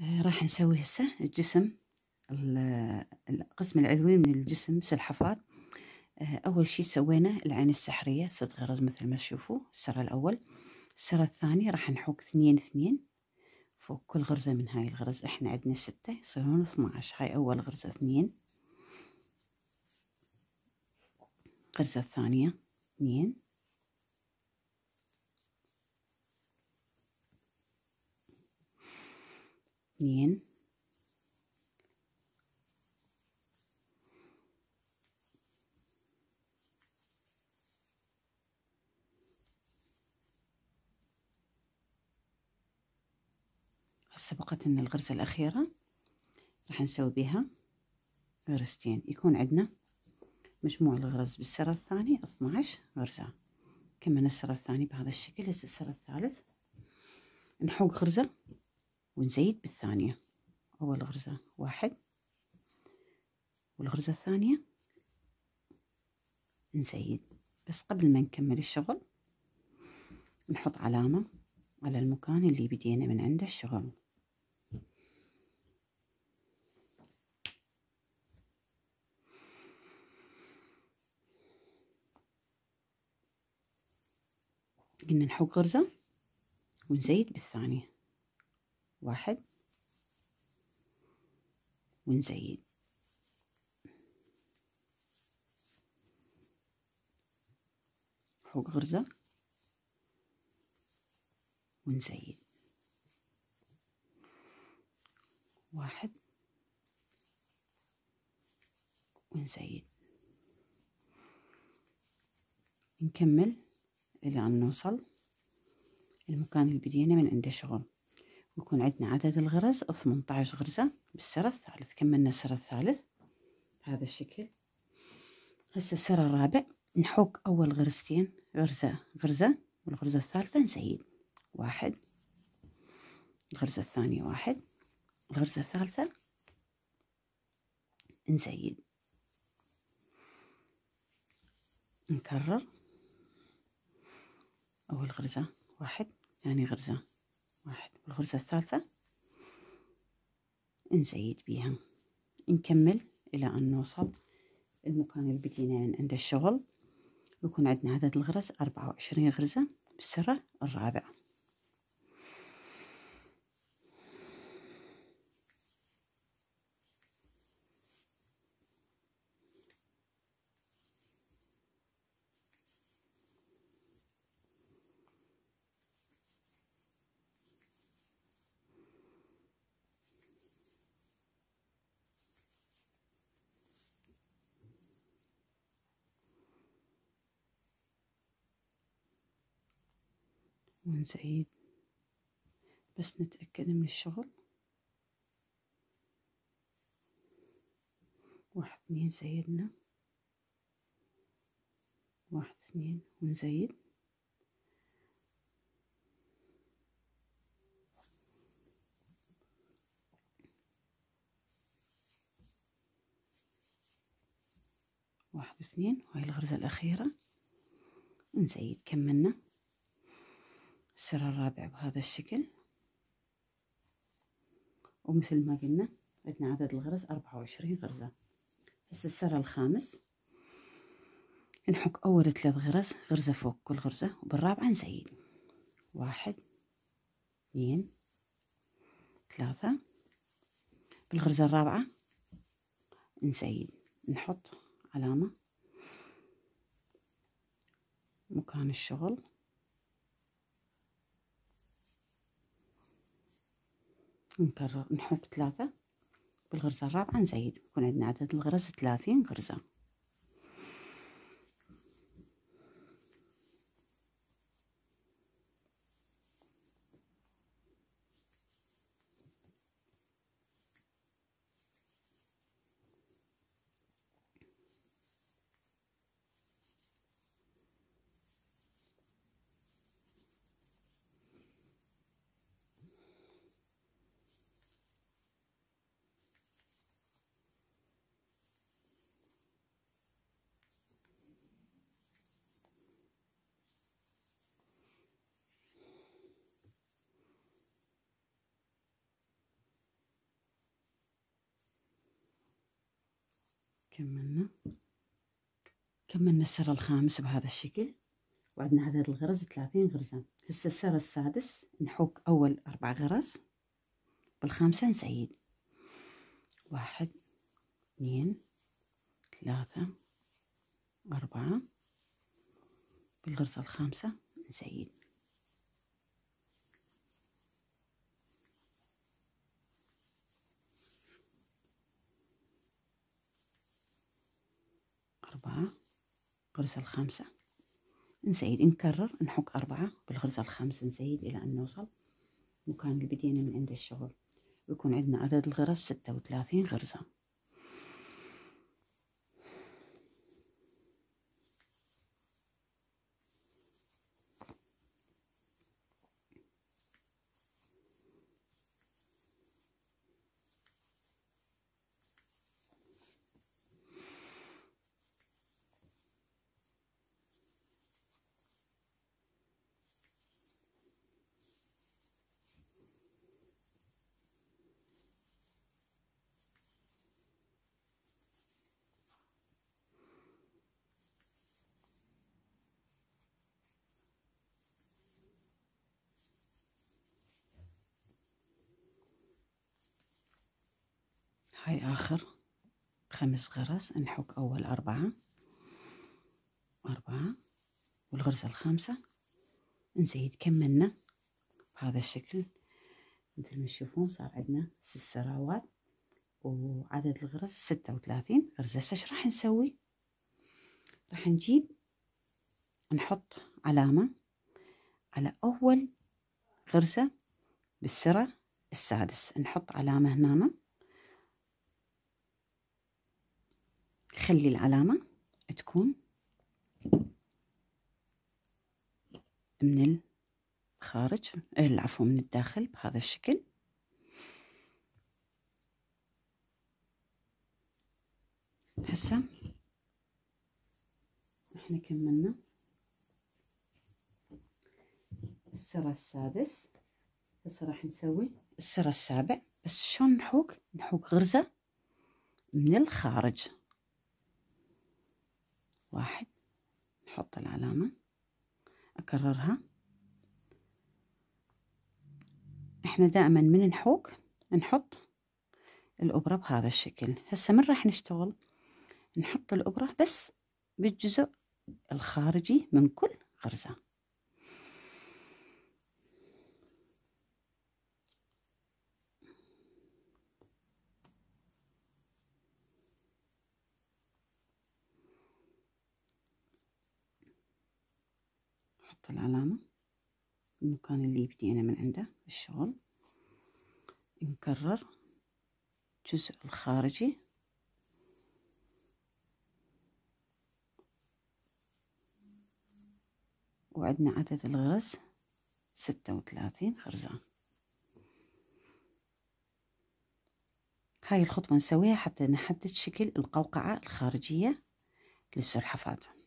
آه، راح نسوي هسه الجسم القسم العلوي من الجسم سلحفاة آه، أول شي سوينا العين السحرية ست غرز مثل ما تشوفوا السرة الأول. السرة الثانية راح نحوك اثنين اثنين فوق كل غرزة من هاي الغرز إحنا عندنا ستة يصيرون اثناش. هاي أول غرزة اثنين. الغرزة الثانية اثنين. بقت لنا الغرزة الأخيرة؟ راح نسوي بها غرزتين. يكون عندنا مجموع الغرز بالسرة الثانية 12 غرزة. كملنا السرة الثانية بهذا الشكل هسه السرة الثالث. نحوق غرزة. ونزيد بالثانية. أول غرزة واحد. والغرزة الثانية نزيد. بس قبل ما نكمل الشغل نحط علامة على المكان اللي بدينا من عنده الشغل. قلنا نحوق غرزة ونزيد بالثانية. واحد ونزيد. حوق غرزة ونزيد. واحد ونزيد. نكمل إلى أن نوصل المكان اللي بدينا من عنده شغل. ويكون عندنا عدد الغرز 18 غرزة بالسرة الثالث. كملنا السرة الثالث. بهذا الشكل. هسه السرة الرابع. نحوك أول غرزتين. غرزة غرزة والغرزة الثالثة نزيد. واحد. الغرزة الثانية واحد. الغرزة الثالثة نزيد. نكرر. أول غرزة واحد ثاني غرزة واحد. والغرزة الثالثة. نزيد بيها. نكمل إلى أن نوصل المكان اللي بدينا من عند الشغل. بيكون عندنا عدد الغرز أربعة وعشرين غرزة بالسرة الرابعة. ونزيد بس نتأكد من الشغل. واحد اثنين زيدنا واحد اثنين ونزيد واحد اثنين وهي الغرزة الأخيرة. نزيد كملنا. السر الرابع بهذا الشكل. ومثل ما قلنا عندنا عدد الغرز أربعة وعشرين غرزة. هسه السر الخامس. نحك أول ثلاث غرز غرزة فوق كل غرزة وبالرابعة نزيد. واحد اثنين ثلاثة. بالغرزة الرابعة نزيد. نحط علامة. مكان الشغل. نكرر نحك ثلاثة بالغرزة الرابعة نزيد. يكون عندنا عدد الغرز ثلاثين غرزة. كملنا. كملنا السر الخامس بهذا الشكل. وعندنا عدد الغرز ثلاثين غرزة. هسه السر السادس نحك أول أربع غرز. بالخامسة نزيد واحد اثنين ثلاثة أربعة. بالغرزة الخامسة نزيد أربعة الغرزة الخامسة نزيد نكرر نحك أربعة بالغرزة الخامسة نزيد إلى أن نوصل. مكان اللي بدينا من عند الشغل. ويكون عندنا عدد الغرز ستة وثلاثين غرزة. هاي آخر خمس غرز نحك أول أربعة أربعة والغرزة الخامسة نزيد كملنا بهذا الشكل. مثل ما تشوفون صار عندنا ست سراوات وعدد الغرز ستة وثلاثين. غرزة إيش راح نسوي؟ راح نجيب نحط علامة على أول غرزة بالسرة السادس. نحط علامة هنا خلي العلامة تكون من الخارج العفو من الداخل بهذا الشكل. هسه إحنا كملنا. السر السادس. هسه راح نسوي السر السابع. بس شلون نحوك نحوك غرزة من الخارج. واحد. نحط العلامة. أكررها. إحنا دائما من نحوك؟ نحط الأبرة بهذا الشكل. هسه من راح نشتغل؟ نحط الأبرة بس بالجزء الخارجي من كل غرزة. نحط العلامة المكان اللي بدينا من عنده الشغل. نكرر الجزء الخارجي. وعندنا عدد الغرز ستة وثلاثين غرزة. هاي الخطوة نسويها حتى نحدد شكل القوقعة الخارجية للسلحفاة.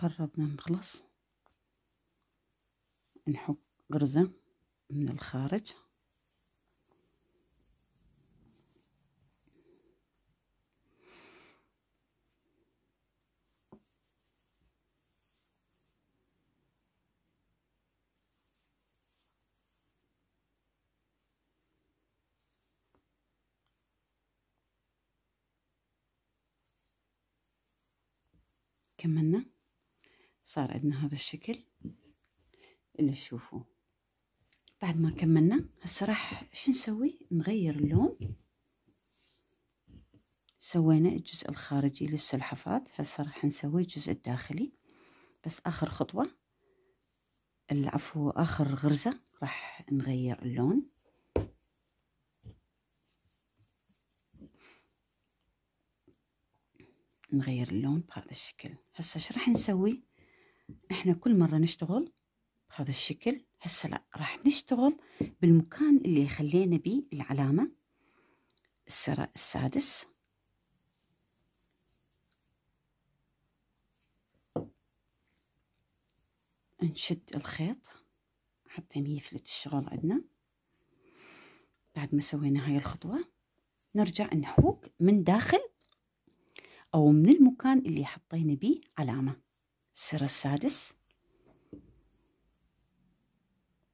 قربنا نخلص. نحط غرزة من الخارج. كملنا؟ صار عندنا هذا الشكل. اللي تشوفوه بعد ما كملنا هسه راح شو نسوي؟ نغير اللون. سوينا الجزء الخارجي للسلحفات هسه راح نسوي الجزء الداخلي. بس آخر خطوة العفو آخر غرزة راح نغير اللون. نغير اللون بهذا الشكل. هسه إيش راح نسوي؟ إحنا كل مرة نشتغل بهذا الشكل هسه لا راح نشتغل بالمكان اللي خلينا بيه العلامة السراء السادس. نشد الخيط حتى يفلت الشغل عندنا. بعد ما سوينا هاي الخطوة نرجع نحوك من داخل أو من المكان اللي حطينا بيه علامة. السر السادس.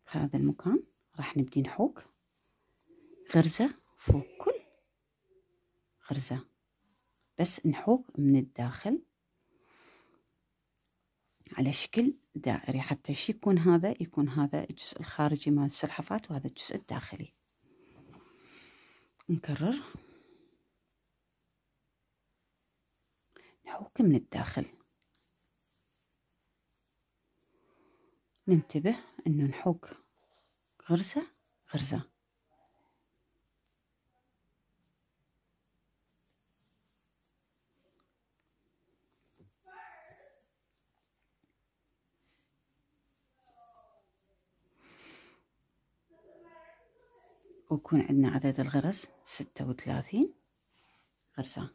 هذا المكان راح نبدي نحوك. غرزة فوق كل غرزة. بس نحوك من الداخل. على شكل دائري. حتى شي يكون هذا يكون هذا الجزء الخارجي مال السلحفات وهذا الجزء الداخلي. نكرر. نحوك من الداخل. ننتبه إنه نحوك غرزة غرزة. ويكون عندنا عدد الغرز ستة وثلاثين غرزة.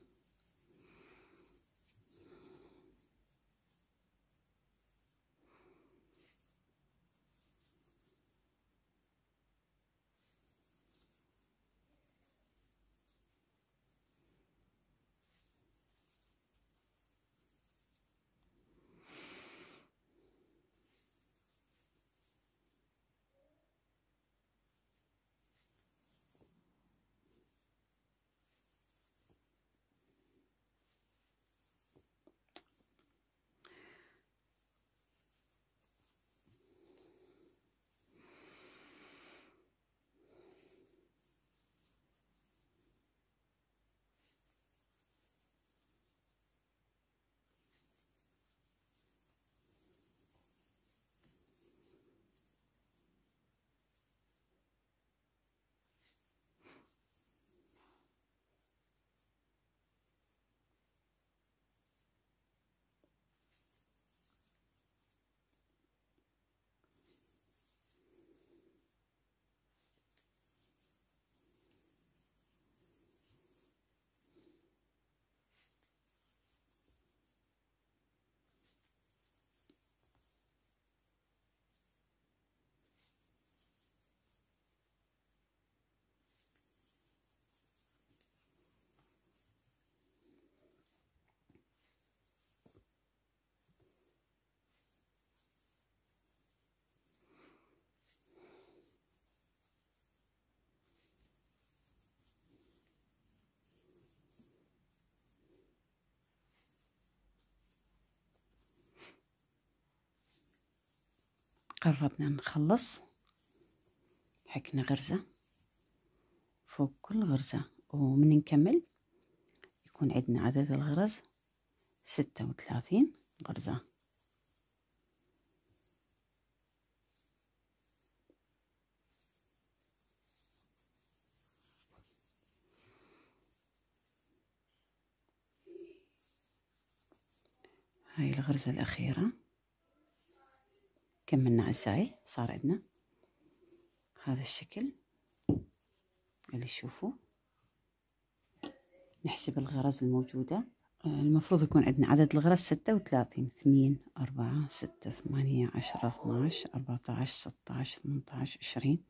قربنا نخلص. حكنا غرزة. فوق كل غرزة. ومن نكمل؟ يكون عندنا عدد الغرز ستة وثلاثين غرزة. هاي الغرزة الأخيرة. كملنا عزاي صار عندنا. هذا الشكل. اللي تشوفوه نحسب الغرز الموجودة. المفروض يكون عندنا عدد الغرز ستة وثلاثين. اثنين أربعة ستة ثمانية عشرة اثناش ستة عشر عشر عشرين.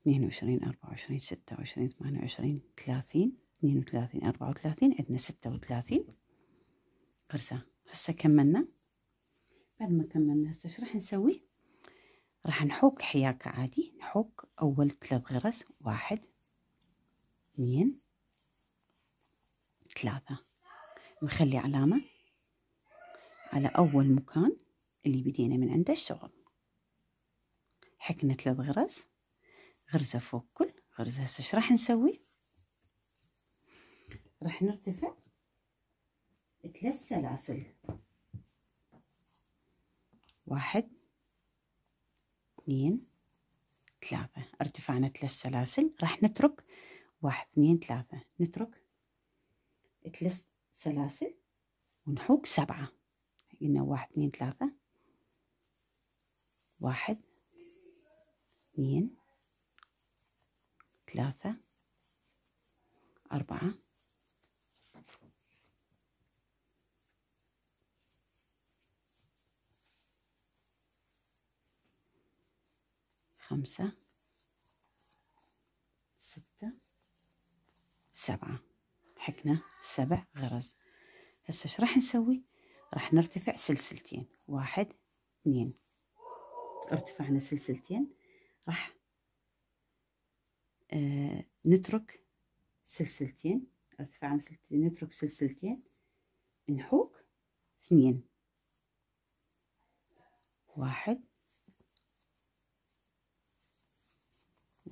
اثنين وعشرين أربعة وعشرين ستة وعشرين ثمانية وعشرين ثلاثين. اثنين وثلاثين أربعة وثلاثين عندنا ستة وثلاثين. غرزة هسه كملنا. بعد ما كملنا هسه إيش راح نسوي. راح نحوك حياكة عادي. نحوك أول ثلاث غرز. واحد اثنين ثلاثة. نخلي علامة على أول مكان اللي بدينا من عنده الشغل. حكنا ثلاث غرز. غرزة فوق كل غرزة هسه إيش راح نسوي. راح نرتفع ثلاث سلاسل. واحد اثنين ثلاثة. ارتفعنا ثلاث سلاسل. راح نترك واحد اثنين ثلاثة. نترك ثلاث سلاسل ونحوق سبعة. قلنا واحد اثنين ثلاثة. واحد اثنين ثلاثة أربعة. خمسة ستة سبعة. حكنا سبع غرز. هسه إيش راح نسوي؟ راح نرتفع سلسلتين. واحد اثنين. ارتفعنا سلسلتين. راح آه نترك سلسلتين. ارتفعنا سلسلتين نترك سلسلتين. نحوك اثنين. واحد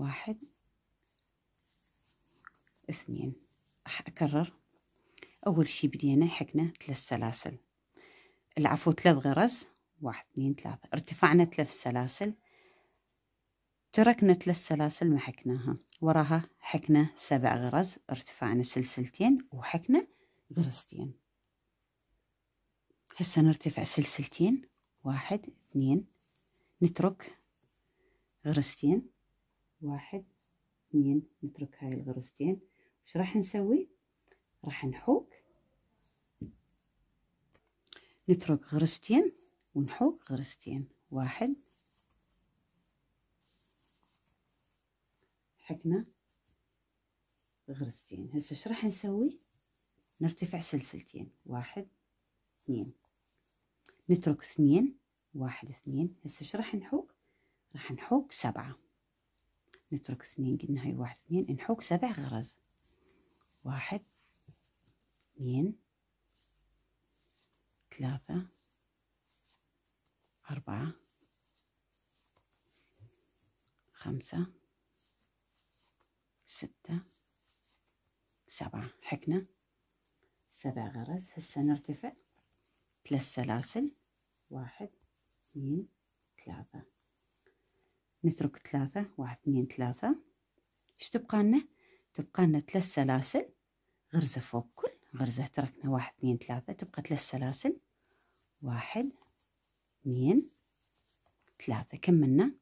واحد اثنين. راح أكرر. أول شي بدينا حكنا ثلاث سلاسل. العفو ثلاث غرز. واحد اثنين ثلاثة. ارتفعنا ثلاث سلاسل. تركنا ثلاث سلاسل ما حكناها وراها حكنا سبع غرز. ارتفعنا سلسلتين وحكنا غرزتين. هسه نرتفع سلسلتين. واحد اثنين. نترك غرزتين. واحد اثنين نترك هاي الغرزتين. وش راح نسوي؟ راح نحوك نترك غرزتين ونحوك غرزتين. واحد. حكنا غرزتين. هسه إيش راح نسوي؟ نرتفع سلسلتين. واحد اثنين. نترك اثنين واحد اثنين. هسه إيش راح نحوك؟ راح نحوك سبعة. نترك اثنين قلنا هاي واحد اثنين نحوك سبع غرز. واحد اثنين ثلاثة أربعة خمسة ستة سبعة. حكنا. سبع غرز. هسه نرتفع. ثلاث سلاسل. واحد اثنين ثلاثة. نترك ثلاثة واحد اثنين ثلاثة. إيش تبقى لنا تبقى لنا ثلاث سلاسل. غرزة فوق كل غرزة تركنا واحد اثنين ثلاثة. تبقى ثلاث سلاسل. واحد اثنين ثلاثة. كملنا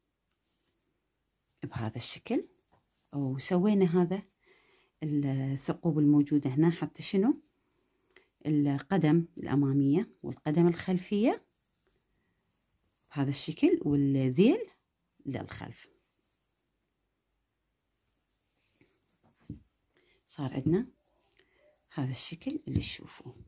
بهذا الشكل. وسوينا هذا الثقوب الموجودة هنا. حتى شنو؟ القدم الأمامية والقدم الخلفية. بهذا الشكل والذيل. للخلف. صار عندنا هذا الشكل اللي تشوفوه.